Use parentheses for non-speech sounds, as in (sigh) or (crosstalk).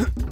(gasps) Huh? (laughs)